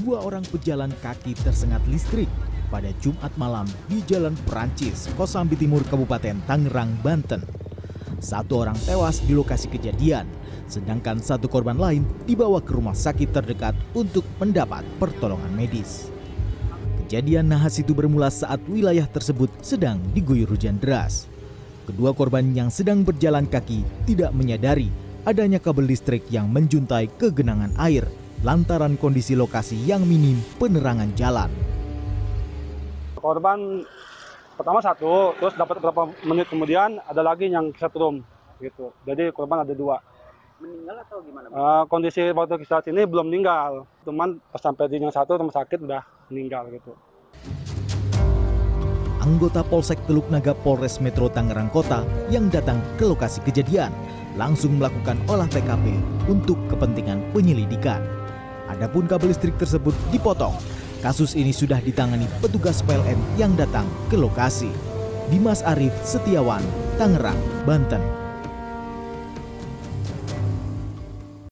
dua orang pejalan kaki tersengat listrik pada Jumat malam di Jalan Perancis, Kosambi Timur, Kabupaten Tangerang, Banten. Satu orang tewas di lokasi kejadian, sedangkan satu korban lain dibawa ke rumah sakit terdekat untuk mendapat pertolongan medis. Kejadian nahas itu bermula saat wilayah tersebut sedang diguyur hujan deras. Kedua korban yang sedang berjalan kaki tidak menyadari adanya kabel listrik yang menjuntai ke genangan air lantaran kondisi lokasi yang minim penerangan jalan. Korban pertama satu, terus dapat beberapa menit kemudian ada lagi yang kesetrum gitu. Jadi korban ada dua. Meninggal atau gimana? Uh, kondisi waktu saat ini belum meninggal, cuman pas sampai di yang satu rumah sakit udah meninggal gitu. Anggota Polsek Teluk Naga Polres Metro Tangerang Kota yang datang ke lokasi kejadian langsung melakukan olah TKP untuk kepentingan penyelidikan. Adapun kabel listrik tersebut dipotong. Kasus ini sudah ditangani petugas PLN yang datang ke lokasi. Dimas Arif Setiawan, Tangerang, Banten.